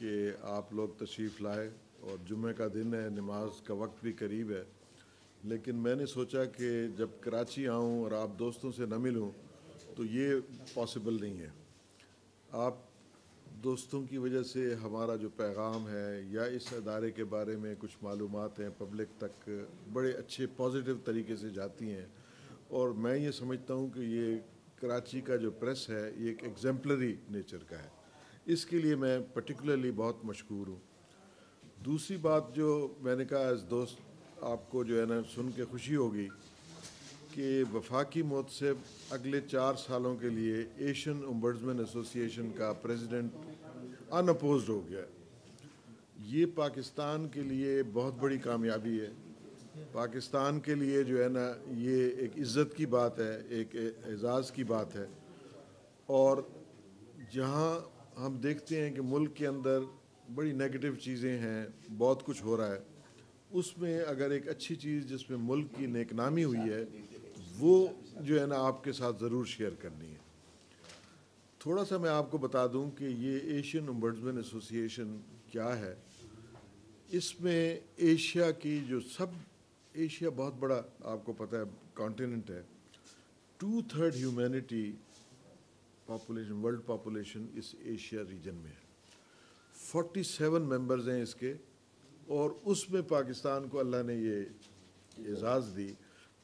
कि आप लोग तशरीफ़ लाए और जुम्मे का दिन है, नमाज़ का वक्त भी करीब है। लेकिन मैंने सोचा कि जब कराची आऊँ और आप दोस्तों से न मिलूँ तो ये पॉसिबल नहीं है। आप दोस्तों की वजह से हमारा जो पैगाम है या इस अदारे के बारे में कुछ मालूम हैं पब्लिक तक बड़े अच्छे पॉजिटिव तरीके से जाती हैं। और मैं ये समझता हूँ कि ये कराची का जो प्रेस है, ये एक एग्जाम्पलरी नेचर का है। इसके लिए मैं पर्टिकुलरली बहुत मशहूर हूँ। दूसरी बात जो मैंने कहा एज दोस्त आपको जो है ना, सुन के खुशी होगी कि वफाकी से अगले चार सालों के लिए एशियन ओम्बर्ड्समैन एसोसिएशन का प्रेसिडेंट अनअपोज हो गया ये पाकिस्तान के लिए बहुत बड़ी कामयाबी है। पाकिस्तान के लिए जो है ना, ये एक इज़्ज़त की बात है, एक एजाज़ की बात है। और जहाँ हम देखते हैं कि मुल्क के अंदर बड़ी नेगेटिव चीज़ें हैं, बहुत कुछ हो रहा है। उसमें अगर एक अच्छी चीज़ जिसमें मुल्क की नेकनामी हुई है, वो जो है ना आपके साथ ज़रूर शेयर करनी है। थोड़ा सा मैं आपको बता दूँ कि ये एशियन ओम्बर्ड्समैन एसोसिएशन क्या है। इसमें एशिया की जो सब एशिया बहुत बड़ा, आपको पता है कॉन्टिनेंट है। Two third humanity population world population इस एशिया रीजन में है। 47 मेंबर्स हैं इसके, और उसमें पाकिस्तान को अल्लाह ने ये एजाज़ दी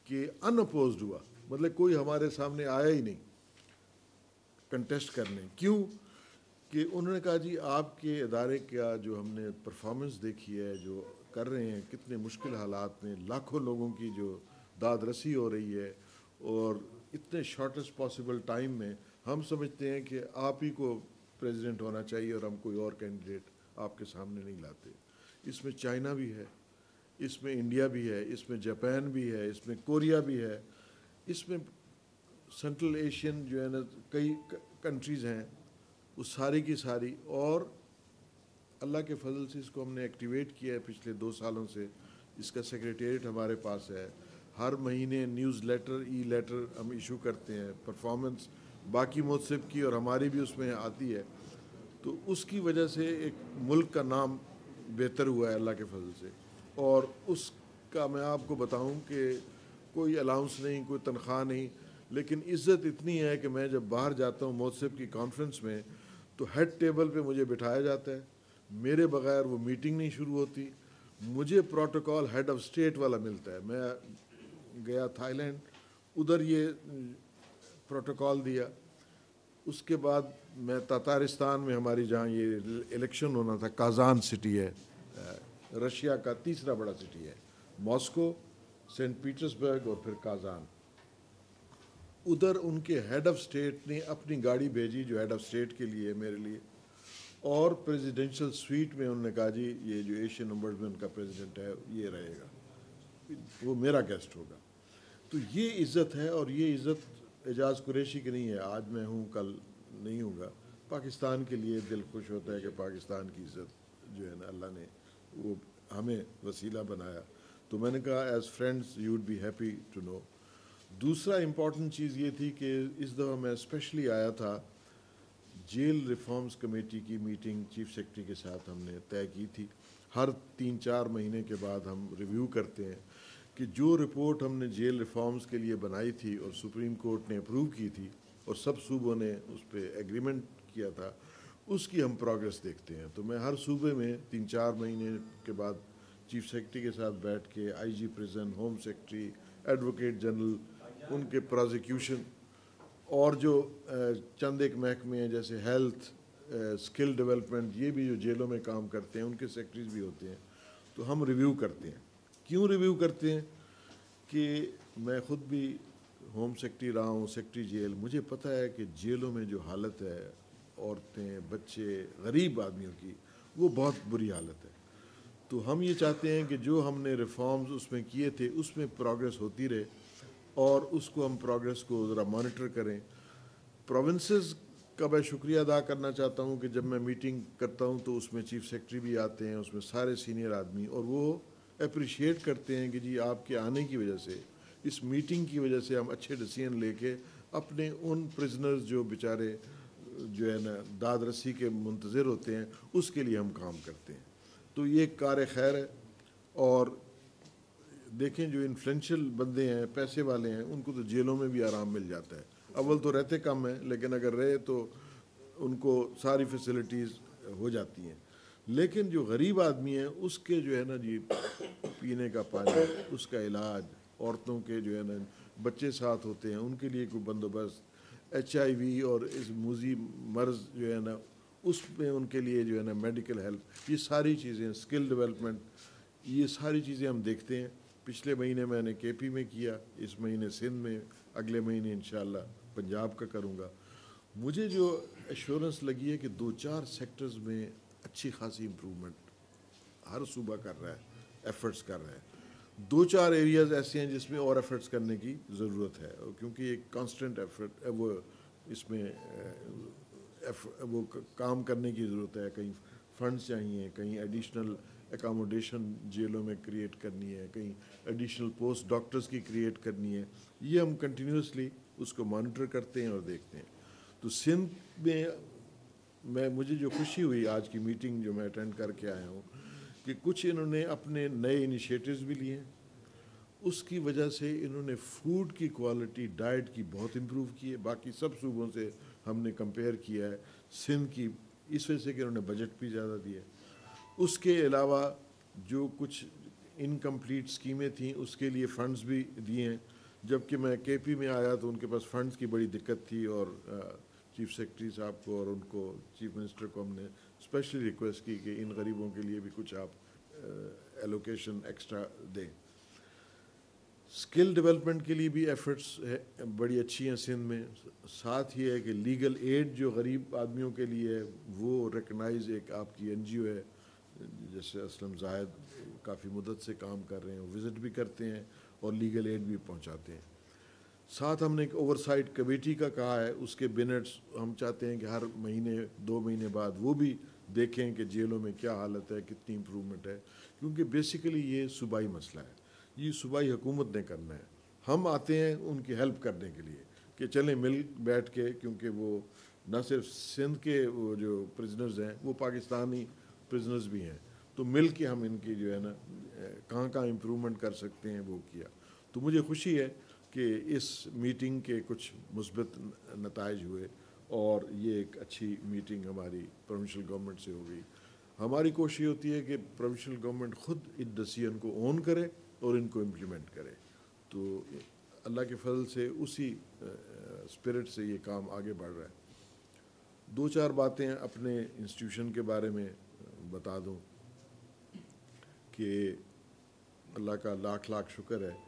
कि अनअपोज हुआ। मतलब कोई हमारे सामने आया ही नहीं कंटेस्ट करने। क्यों? कि उन्होंने कहा, जी, आपके इदारे का जो हमने परफॉर्मेंस देखी है, जो कर रहे हैं, कितने मुश्किल हालात में, लाखों लोगों की जो दाद रसी हो रही है, और इतने शॉर्टेस्ट पॉसिबल टाइम में हम समझते हैं कि आप ही को प्रेसिडेंट होना चाहिए और हम कोई और कैंडिडेट आपके सामने नहीं लाते। इसमें चाइना भी है, इसमें इंडिया भी है, इसमें जापान भी है, इसमें कोरिया भी है। इसमें सेंट्रल एशियन जो है ना, कई कंट्रीज़ हैं, वो सारी की सारी और अल्लाह के फजल से इसको हमने एक्टिवेट किया है पिछले दो सालों से। इसका सेक्रेटेरिएट हमारे पास है। हर महीने न्यूज़ लेटर ई लेटर हम इशू करते हैं परफॉर्मेंस बाकी महोत्सव की और हमारी भी उसमें आती है तो उसकी वजह से एक मुल्क का नाम बेहतर हुआ है अल्लाह के फजल से। और उसका मैं आपको बताऊँ कि कोई अलाउंस नहीं, कोई तनख्वाह नहीं, लेकिन इज़्ज़त इतनी है कि मैं जब बाहर जाता हूँ मौसब की कॉन्फ्रेंस में तो हेड टेबल पे मुझे बिठाया जाता है। मेरे बगैर वो मीटिंग नहीं शुरू होती। मुझे प्रोटोकॉल हेड ऑफ़ स्टेट वाला मिलता है। मैं गया थाईलैंड, उधर ये प्रोटोकॉल दिया। उसके बाद मैं तातारिस्तान में हमारी जहाँ ये इलेक्शन होना था काजान सिटी है रशिया का तीसरा बड़ा सिटी है मॉस्को सेंट पीटर्सबर्ग और फिर काजान उधर उनके हेड ऑफ़ स्टेट ने अपनी गाड़ी भेजी जो हेड ऑफ़ स्टेट के लिए मेरे लिए। और प्रेसिडेंशियल स्वीट में उन्होंने कहा, जी, ये जो एशियन ओम्बर्समैन का प्रेसिडेंट है, ये रहेगा। वो मेरा गेस्ट होगा। तो ये इज़्ज़त है और ये इज़्ज़त एजाज कुरेशी की नहीं है, आज मैं हूँ, कल नहीं हूँगा। पाकिस्तान के लिए दिल खुश होता है कि पाकिस्तान की इज़्ज़त जो है ना, अल्लाह ने वो हमें वसीला बनाया। तो मैंने कहा as friends you would be happy to know दूसरा इंपॉर्टेंट चीज़ ये थी कि इस दफ़ा मैं स्पेशली आया था, जेल रिफॉर्म्स कमेटी की मीटिंग चीफ सेक्रेटरी के साथ हमने तय की थी। हर तीन चार महीने के बाद हम रिव्यू करते हैं। कि जो रिपोर्ट हमने जेल रिफॉर्म्स के लिए बनाई थी और सुप्रीम कोर्ट ने अप्रूव की थी और सब सूबों ने उस पर एग्रीमेंट किया था, उसकी हम प्रोग्रेस देखते हैं। तो मैं हर सूबे में तीन चार महीने के बाद चीफ सेक्रेटरी के साथ बैठ के IG prison home secretary advocate general उनके प्रोजिक्यूशन और जो चंद एक महकमे हैं, जैसे हेल्थ स्किल डेवलपमेंट ये भी जो जेलों में काम करते हैं, उनके सेक्रेटरीज भी होते हैं। तो हम रिव्यू करते हैं। क्यों रिव्यू करते हैं कि मैं ख़ुद भी होम सेक्रेटरी रहा हूँ सेक्रेटरी जेल मुझे पता है कि जेलों में जो हालत है, औरतें, बच्चे, गरीब आदमियों की, वो बहुत बुरी हालत है। तो हम ये चाहते हैं कि जो हमने रिफॉर्म्स उसमें किए थे, उसमें प्रोग्रेस होती रहे और उसको हम प्रोग्रेस को ज़रा मॉनिटर करें। प्रोविंसेस का मैं शुक्रिया अदा करना चाहता हूँ कि जब मैं मीटिंग करता हूँ तो उसमें चीफ सेक्रेटरी भी आते हैं, उसमें सारे सीनियर आदमी और वो अप्रिशिएट करते हैं कि जी आपके आने की वजह से, इस मीटिंग की वजह से हम अच्छे डिसीज़न लेके अपने उन प्रिजनर्स जो बेचारे, जो है ना, दाद रसी के मुंतज़र होते हैं, उसके लिए हम काम करते हैं। तो ये कार खैर है और देखें जो इन्फ्लुएंशियल बंदे हैं, पैसे वाले हैं, उनको तो जेलों में भी आराम मिल जाता है। अव्वल तो रहते कम हैं, लेकिन अगर रहे तो उनको सारी फैसिलिटीज़ हो जाती हैं। लेकिन जो गरीब आदमी है, उसके जो है ना जी, पीने का पानी, उसका इलाज, औरतों के जो है ना, बच्चे साथ होते हैं, उनके लिए कोई बंदोबस्त एचआईवी और इस मूजी मर्ज जो है ना उस उसमें उनके लिए जो है ना मेडिकल हेल्प ये सारी चीज़ें स्किल डेवलपमेंट ये सारी चीज़ें हम देखते हैं। पिछले महीने मैंने के पी में किया, इस महीने सिंध में, अगले महीने इन पंजाब का करूँगा। मुझे जो एश्योरेंस लगी है कि दो चार सेक्टर्स में अच्छी खासी इम्प्रूवमेंट हर सूबा कर रहा है एफर्ट्स कर रहा है। दो चार एरियाज़ ऐसे हैं जिसमें और एफर्ट्स करने की ज़रूरत है क्योंकि एक कांस्टेंट एफर्ट वो इसमें वो काम करने की ज़रूरत है। कहीं फंड्स चाहिए, कहीं एडिशनल एकामोडेशन जेलों में क्रिएट करनी है, कहीं एडिशनल पोस्ट डॉक्टर्स की क्रिएट करनी है। ये हम कंटिन्यूसली उसको मॉनिटर करते हैं और देखते हैं। तो सिंध में मैं, मुझे जो खुशी हुई आज की मीटिंग जो मैं अटेंड करके आया हूँ, कि कुछ इन्होंने अपने नए इनिशिएटिव्स भी लिए। उसकी वजह से इन्होंने फ़ूड की क्वालिटी डाइट की बहुत इम्प्रूव की है। बाकी सब सूबों से हमने कंपेयर किया है, सिंध की, इस वजह से कि उन्होंने बजट भी ज़्यादा दिया उसके अलावा जो कुछ इनकम्प्लीट स्कीमें थी, उसके लिए फ़ंड्स भी दिए हैं। जबकि मैं के में आया तो उनके पास फ़ंड्स की बड़ी दिक्कत थी और चीफ सेक्रेटरी साहब को और उनको चीफ मिनिस्टर को हमने स्पेशली रिक्वेस्ट की कि इन गरीबों के लिए भी कुछ आप एलोकेशन एक्स्ट्रा दें। स्किल डेवलपमेंट के लिए भी एफर्ट्स है, बड़ी अच्छी हैं सिंध में। साथ ही है कि लीगल एड जो गरीब आदमियों के लिए है, वो रिकगनाइज एक आपकी एनजीओ है, जैसे असलम जायद काफ़ी मदद से काम कर रहे हैं विज़िट भी करते हैं और लीगल एड भी पहुंचाते हैं। साथ हमने एक ओवरसाइट कमेटी का कहा है, उसके बिनट्स हम चाहते हैं कि हर महीने, दो महीने बाद वो भी देखें कि जेलों में क्या हालत है, कितनी इम्प्रूवमेंट है, क्योंकि बेसिकली ये सूबाई मसला है। ये सूबाई हुकूमत ने करना है। हम आते हैं उनकी हेल्प करने के लिए कि चलें मिल बैठ के, क्योंकि वो न सिर्फ़ सिंध के वो जो प्रिजनर्स हैं, वो पाकिस्तानी प्रिजनर्स भी हैं। तो मिल के हम इनकी जो है ना कहाँ कहाँ इम्प्रूवमेंट कर सकते हैं वो किया। तो मुझे खुशी है कि इस मीटिंग के कुछ मुस्बत नतज हुए और ये एक अच्छी मीटिंग हमारी प्रोविंशल गवर्नमेंट से हो गई। हमारी कोशिश होती है कि प्रोविंशल गवर्नमेंट ख़ुद इस डिसीज़न को ओन करे और इनको इम्प्लीमेंट करे। तो अल्लाह के फजल से उसी स्पिरिट से ये काम आगे बढ़ रहा है। दो चार बातें अपने इंस्टीट्यूशन के बारे में बता दूँ कि अल्लाह का लाख लाख शुक्र है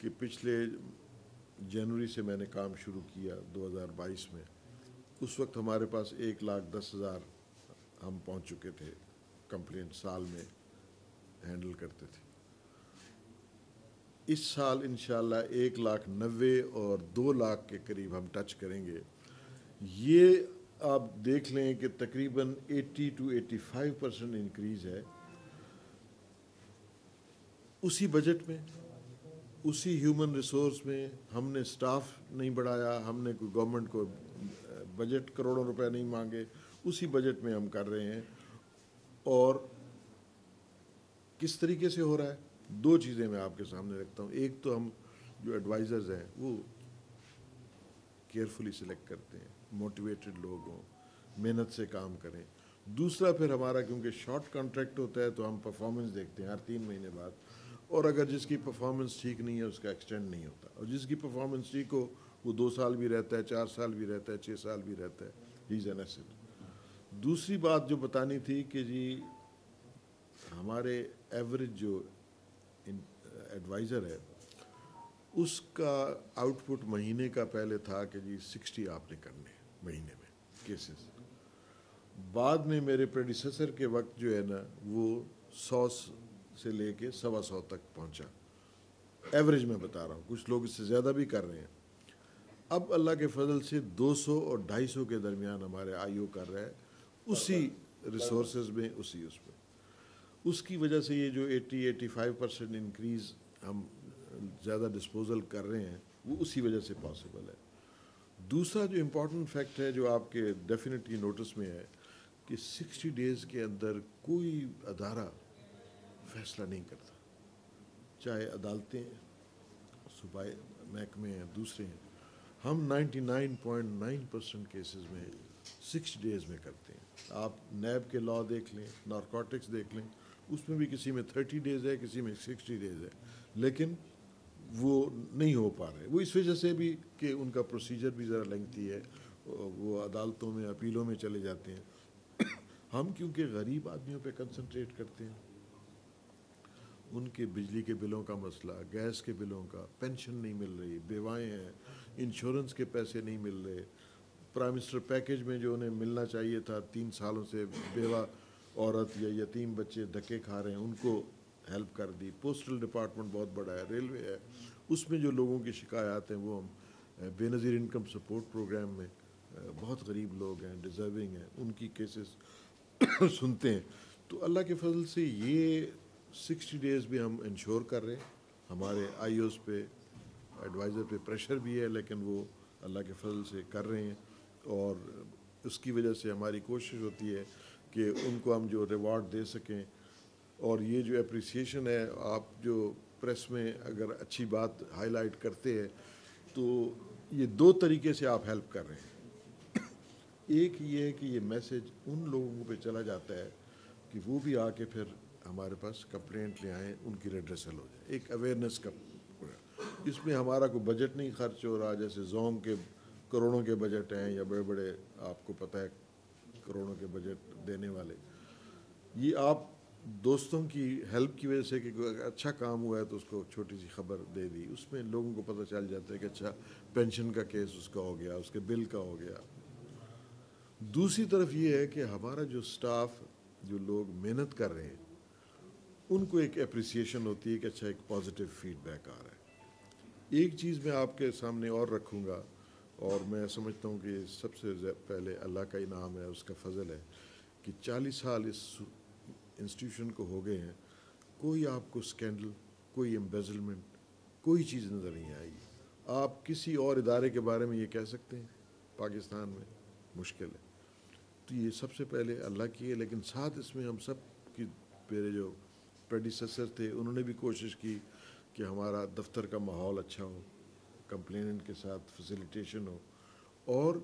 कि पिछले जनवरी से मैंने काम शुरू किया 2022 में, उस वक्त हमारे पास एक लाख दस हज़ार हम पहुँच चुके थे, कंप्लेंट साल में हैंडल करते थे। इस साल इन एक लाख नब्बे और दो लाख के करीब हम टच करेंगे। ये आप देख लें कि तकरीबन 80 टू 85 परसेंट इंक्रीज़ है। उसी बजट में उसी ह्यूमन रिसोर्स में हमने स्टाफ नहीं बढ़ाया, हमने कोई गवर्नमेंट को बजट करोड़ों रुपए नहीं मांगे, उसी बजट में हम कर रहे हैं। और किस तरीके से हो रहा है? दो चीज़ें मैं आपके सामने रखता हूँ। एक तो हम जो एडवाइज़र्स हैं, वो केयरफुली सिलेक्ट करते हैं मोटिवेटेड लोग हों, मेहनत से काम करें। दूसरा फिर हमारा, क्योंकि शॉर्ट कॉन्ट्रैक्ट होता है तो हम परफॉर्मेंस देखते हैं, हर तीन महीने बाद। और अगर जिसकी परफॉर्मेंस ठीक नहीं है, उसका एक्सटेंड नहीं होता। और जिसकी परफॉर्मेंस ठीक हो, वो दो साल भी रहता है, चार साल भी रहता है छः साल भी रहता है। ही इज़ एन एसेट दूसरी बात जो बतानी थी कि जी, हमारे एवरेज जो एडवाइज़र है, उसका आउटपुट महीने का पहले था कि जी सिक्सटी आपने करने महीने में केसेस बाद में मेरे प्रेडिसेसर के वक्त जो है ना, वो सौ से लेके सवा सौ तक पहुँचा। एवरेज में बता रहा हूँ, कुछ लोग इससे ज़्यादा भी कर रहे हैं। अब अल्लाह के फजल से 200 और 250 के दरमियान हमारे आईओ कर रहा है, उसी रिसोर्स में, उसी उसमें उसकी वजह से ये जो 80-85 परसेंट इनक्रीज़ हम ज़्यादा डिस्पोजल कर रहे हैं, वो उसी वजह से पॉसिबल है। दूसरा जो इम्पोर्टेंट फैक्ट है, जो आपके डेफिनेटली नोटिस में है, कि 60 डेज़ के अंदर कोई अदारा फैसला नहीं करता। चाहे अदालतें, सूबाई, महकमे हैं, दूसरे हैं, हम 99.9 परसेंट केसेस में 60 डेज़ में करते हैं। आप नैब के लॉ देख लें नारकोटिक्स देख लें, उसमें भी किसी में 30 डेज़ है, किसी में 60 डेज़ है। लेकिन वो नहीं हो पा रहे। वो इस वजह से भी कि उनका प्रोसीजर भी ज़रा लेंथी है, वो अदालतों में, अपीलों में चले जाते हैं। हम क्योंकि गरीब आदमियों पे कंसंट्रेट करते हैं। उनके बिजली के बिलों का मसला, गैस के बिलों का, पेंशन नहीं मिल रही, बेवाएँ हैं, इंश्योरेंस के पैसे नहीं मिल रहे। प्राइम मिनिस्टर पैकेज में जो उन्हें मिलना चाहिए था, तीन सालों से बेवा औरत या यतीम बच्चे धक्के खा रहे हैं, उनको हेल्प कर दी। पोस्टल डिपार्टमेंट बहुत बड़ा है रेलवे है। उसमें जो लोगों की शिकायत हैं, वो हम बेनज़ीर इनकम सपोर्ट प्रोग्राम में बहुत गरीब लोग हैं डिज़र्विंग हैं, उनकी केसेस सुनते हैं। तो अल्लाह के फजल से ये सिक्सटी डेज़ भी हम इंश्योर कर रहे हैं। हमारे आई पे, एडवाइज़र पे प्रेशर भी है, लेकिन वो अल्लाह के फजल से कर रहे हैं। और उसकी वजह से हमारी कोशिश होती है कि उनको हम जो रिवार्ड दे सकें। और ये जो अप्रिसिएशन है, आप जो प्रेस में अगर अच्छी बात हाईलाइट करते हैं तो ये दो तरीके से आप हेल्प कर रहे हैं। एक ये है कि ये मैसेज उन लोगों पे चला जाता है कि वो भी आके फिर हमारे पास कंप्लेंट ले आए, उनकी रेड्रेसल हो जाए। एक अवेयरनेस का इसमें हमारा कोई बजट नहीं खर्च हो रहा, जैसे जोम के करोड़ों के बजट हैं, या बड़े बड़े आपको पता है, करोड़ों के बजट देने वाले। ये आप दोस्तों की हेल्प की वजह से कि अच्छा काम हुआ है तो उसको छोटी सी खबर दे दी। उसमें लोगों को पता चल जाता है कि अच्छा पेंशन का केस उसका हो गया, उसके बिल का हो गया। दूसरी तरफ़ ये है कि हमारा जो स्टाफ जो लोग मेहनत कर रहे हैं उनको एक अप्रिसिएशन होती है कि अच्छा एक पॉजिटिव फीडबैक आ रहा है। एक चीज़ मैं आपके सामने और रखूँगा, और मैं समझता हूँ कि सबसे पहले अल्लाह का इनाम है, उसका फजल है, कि 40 साल इस इंस्टीट्यूशन को हो गए हैं, कोई आपको स्कैंडल कोई एम्बेजलमेंट कोई चीज़ नज़र नहीं आएगी। आप किसी और इदारे के बारे में ये कह सकते हैं, पाकिस्तान में मुश्किल है। तो ये सबसे पहले अल्लाह की है, लेकिन साथ इसमें हम सब की, मेरे जो प्रेडिसेसर थे, उन्होंने भी कोशिश की कि हमारा दफ्तर का माहौल अच्छा हो कंप्लेनेंट के साथ फैसिलिटेशन हो। और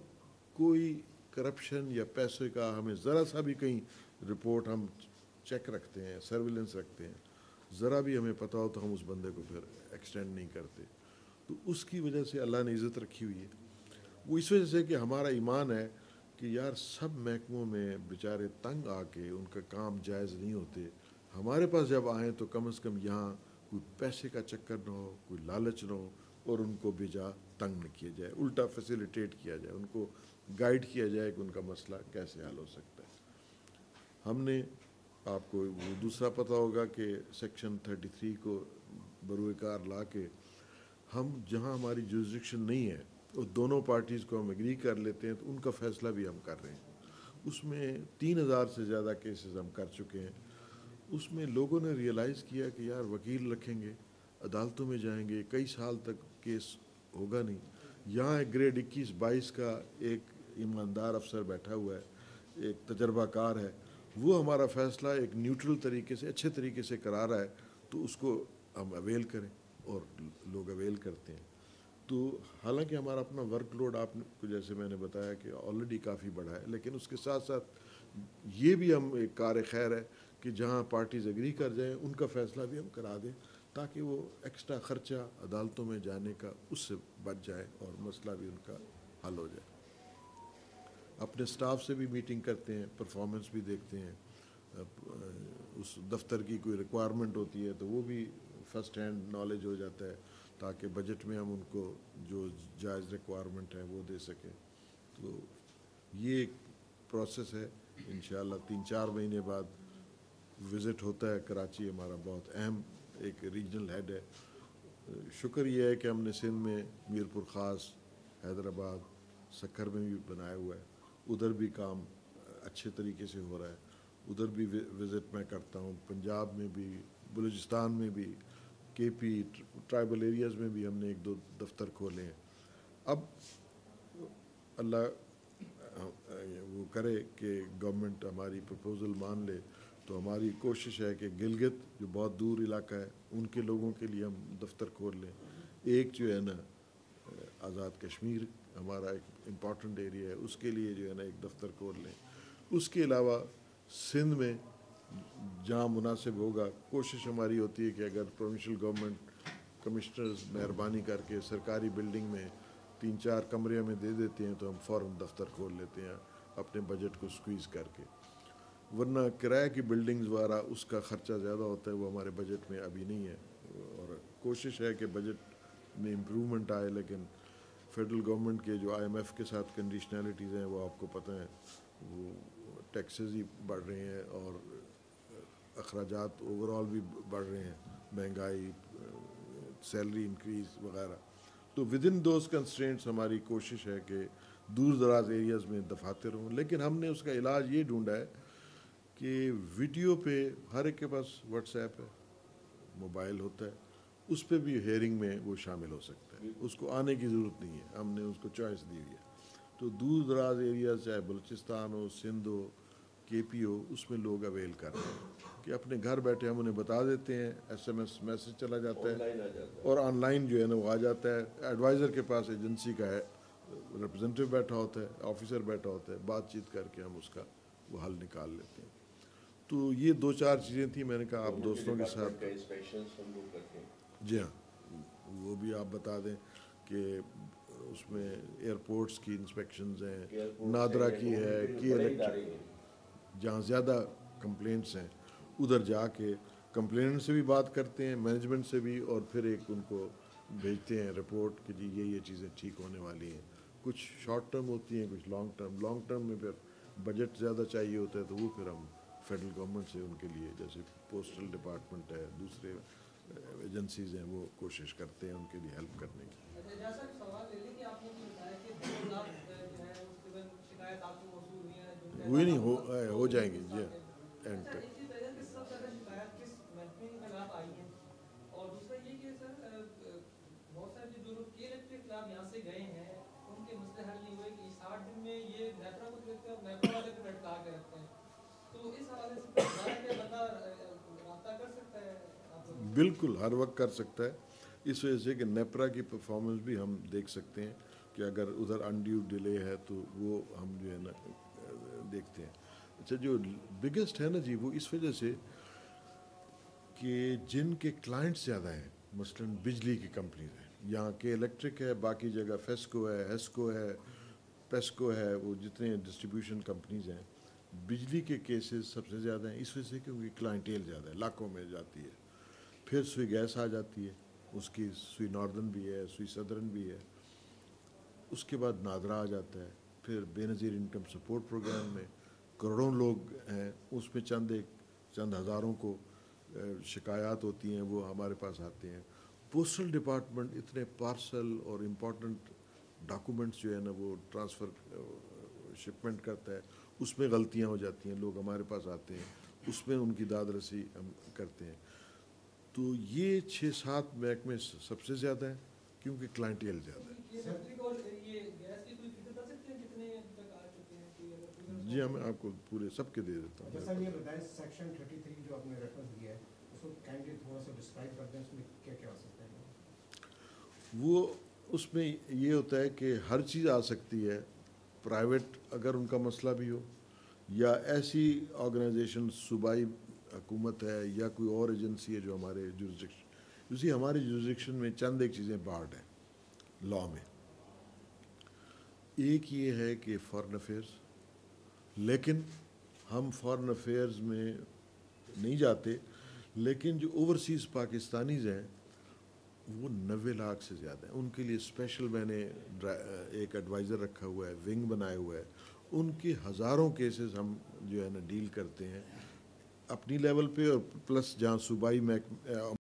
कोई करप्शन या पैसे का हमें ज़रा सा भी कहीं रिपोर्ट हम चेक रखते हैं सर्विलेंस रखते हैं, ज़रा भी हमें पता हो तो हम उस बंदे को फिर एक्सटेंड नहीं करते। तो उसकी वजह से अल्लाह ने इज़्ज़त रखी हुई है। वो इस वजह से कि हमारा ईमान है कि यार सब महकमों में बेचारे तंग आके उनका काम जायज़ नहीं होते। हमारे पास जब आएँ तो कम अज़ कम यहाँ कोई पैसे का चक्कर ना हो, कोई लालच ना हो और उनको भेजा तंग न किया जाए, उल्टा फैसिलिटेट किया जाए, उनको गाइड किया जाए कि उनका मसला कैसे हल हो सकता है। हमने आपको वो दूसरा पता होगा कि सेक्शन 33 को बरूकार ला के हम जहाँ हमारी जुरिस्डिक्शन नहीं है तो दोनों पार्टीज़ को हम एग्री कर लेते हैं तो उनका फ़ैसला भी हम कर रहे हैं। उसमें तीन हज़ार से ज़्यादा केसेस हम कर चुके हैं। उसमें लोगों ने रियलाइज़ किया कि यार वकील रखेंगे, अदालतों में जाएँगे, कई साल तक केस होगा नहीं। यहाँ एक ग्रेड इक्कीस बाईस का एक ईमानदार अफसर बैठा हुआ है, एक तजर्बाकार है। वो हमारा फ़ैसला एक न्यूट्रल तरीके से, अच्छे तरीके से करा रहा है तो उसको हम अवेल करें और लोग अवेल करते हैं। तो हालाँकि हमारा अपना वर्कलोड आपको जैसे मैंने बताया कि ऑलरेडी काफ़ी बढ़ा है, लेकिन उसके साथ साथ ये भी हम एक कार खैर है कि जहाँ पार्टीज़ एग्री कर जाएँ, उनका फ़ैसला भी हम करा दें, ताकि वो एक्स्ट्रा ख़र्चा अदालतों में जाने का उससे बच जाए और मसला भी उनका हल हो जाए। अपने स्टाफ से भी मीटिंग करते हैं परफॉर्मेंस भी देखते हैं। उस दफ्तर की कोई रिक्वायरमेंट होती है तो वो भी फ़र्स्ट हैंड नॉलेज हो जाता है, ताकि बजट में हम उनको जो जायज़ रिक्वायरमेंट है वो दे सकें। तो ये एक प्रोसेस है इन तीन चार महीने बाद विज़िट होता है, कराची हमारा बहुत अहम एक रीजनल हेड है। शुक्र यह है कि हमने सिंध में मीरपुर ख़ास, हैदराबाद, सखर में भी बनाया हुआ है। उधर भी काम अच्छे तरीके से हो रहा है। उधर भी विज़िट मैं करता हूँ। पंजाब में भी, बलूचिस्तान में भी के पी ट्राइबल एरियाज़ में भी हमने एक दो दफ्तर खोले हैं। अब अल्लाह वो करे कि गवर्नमेंट हमारी प्रपोज़ल मान ले। तो हमारी कोशिश है कि गिलगित, जो बहुत दूर इलाका है, उनके लोगों के लिए हम दफ्तर खोल लें। एक जो है ना आज़ाद कश्मीर हमारा एक इंपॉर्टेंट एरिया है, उसके लिए जो है ना एक दफ्तर खोल लें। उसके अलावा सिंध में जहाँ मुनासिब होगा, कोशिश हमारी होती है कि अगर प्रोविंशियल गवर्नमेंट कमिश्नर्स मेहरबानी करके सरकारी बिल्डिंग में तीन चार कमरे में दे देते हैं तो हम फ़ौर दफ्तर खोल लेते हैं, अपने बजट को स्क्वीज़ करके। वरना किराए की बिल्डिंग्स वाला उसका ख़र्चा ज़्यादा होता है, वो हमारे बजट में अभी नहीं है। और कोशिश है कि बजट में इम्प्रूवमेंट आए, लेकिन फेडरल गवर्नमेंट के जो आईएमएफ के साथ कंडीशनैलिटीज़ हैं, वो आपको पता है, वो टैक्सेस ही बढ़ रहे हैं और अखराज ओवरऑल भी बढ़ रहे हैं, महँगाई सैलरी इंक्रीज वगैरह। तो विद इन दोज कंस्ट्रेंट्स हमारी कोशिश है कि दूर दराज एरियाज़ में दफातर हों लेकिन हमने उसका इलाज ये ढूंढा है कि वीडियो पे हर एक के पास व्हाट्सएप है मोबाइल होता है उस पर भी हेयरिंग में वो शामिल हो सकता है। उसको आने की ज़रूरत नहीं है हमने उसको चॉइस दी हुई है तो दूर दराज एरिया चाहे बलूचिस्तान हो सिंध हो के पी हो उसमें लोग अवेल कर रहे हैं कि अपने घर बैठे हम उन्हें बता देते हैं एसएमएस मैसेज चला जाता है और ऑनलाइन जो है ना वो आ जाता है। एडवाइज़र के पास एजेंसी का है रिप्रेजेंटेटिव बैठा होता है ऑफिसर बैठा होता है बातचीत करके हम उसका वो हल निकाल लेते हैं। तो ये दो चार चीज़ें थी मैंने कहा आप दोस्तों के साथ। जी हाँ वो भी आप बता दें कि उसमें एयरपोर्ट्स की इंस्पेक्शंस हैं नादरा की है की इलेक्ट्रिक जहाँ ज़्यादा कंप्लेंट्स हैं उधर जाके कंप्लेनेंट से भी बात करते हैं मैनेजमेंट से भी और फिर एक उनको भेजते हैं रिपोर्ट कि जी ये ये चीज़ें ठीक होने वाली हैं। कुछ शॉर्ट टर्म होती हैं कुछ लॉन्ग टर्म लॉन्ग टर्म में फिर बजट ज़्यादा चाहिए होता है तो वो फिर हम फेडरल गवर्नमेंट से उनके लिए जैसे पोस्टल डिपार्टमेंट है दूसरे एजेंसीज हैं वो कोशिश करते हैं उनके लिए हेल्प करने की। हुई नहीं हो हो जाएँगी जी एंड तक। बिल्कुल, हर वक्त कर सकता है। इस वजह से कि नेपरा की परफॉर्मेंस भी हम देख सकते हैं कि अगर उधर अनड्यू डिले है तो वो हम जो है ना देखते हैं। अच्छा जो बिगेस्ट है ना जी, वो इस वजह से कि जिनके क्लाइंट्स ज़्यादा हैं, मसलन बिजली की कंपनीज़ हैं। यहाँ के इलेक्ट्रिक है, बाकी जगह फेस्को है हेस्को है पेस्को है, वो जितने डिस्ट्रीब्यूशन कंपनीज़ हैं बिजली के केसेस सबसे ज़्यादा हैं इस वजह से क्योंकि क्लाइंटेल ज़्यादा है, लाखों में जाती है। फिर सुई गैस आ जाती है, उसकी सुई नॉर्दर्न भी है सुई सदर्न भी है। उसके बाद नादरा आ जाता है, फिर बेनज़ीर इनकम सपोर्ट प्रोग्राम में करोड़ों लोग हैं, उसमें चंद एक, चंद हज़ारों को शिकायत होती हैं, वो हमारे पास आते हैं। पोस्टल डिपार्टमेंट इतने पार्सल और इम्पोर्टेंट डॉक्यूमेंट्स जो है ना, वो ट्रांसफ़र शिपमेंट करता है। उसमें गलतियाँ हो जाती हैं लोग हमारे पास आते हैं उसमें उनकी दाद रसी हम करते हैं। तो ये छः सात महकमे सबसे ज़्यादा है क्योंकि क्लाइंटियल ज़्यादा है। जी हाँ मैं आपको पूरे सबके दे देता हूँ। सर ये बताएँ सेक्शन 33 जो आपने रेफरेंस दिया उसको काइंडली थोड़ा सा डिस्क्राइब कर दें उसमें क्या क्या सकता है? वो उसमें ये होता है कि हर चीज़ आ सकती है प्राइवेट अगर उनका मसला भी हो, या ऐसी ऑर्गेनाइजेशन, सूबाई हुकूमत है, या कोई और एजेंसी है जो हमारे जुरिस्डिक्शन उसी हमारे जुरिस्डिक्शन में चंद एक चीज़ें बार्ड हैं लॉ में। एक ये है कि फॉरेन अफेयर्स लेकिन हम फॉरेन अफेयर्स में नहीं जाते, लेकिन जो ओवरसीज़ पाकिस्तानीज़ हैं वो नबे लाख से ज़्यादा है। उनके लिए स्पेशल मैंने एक एडवाइज़र रखा हुआ है विंग बनाए हुआ है। उनकी हज़ारों केसेस हम जो है ना डील करते हैं। अपनी लेवल पे और प्लस जहाँ सूबाई में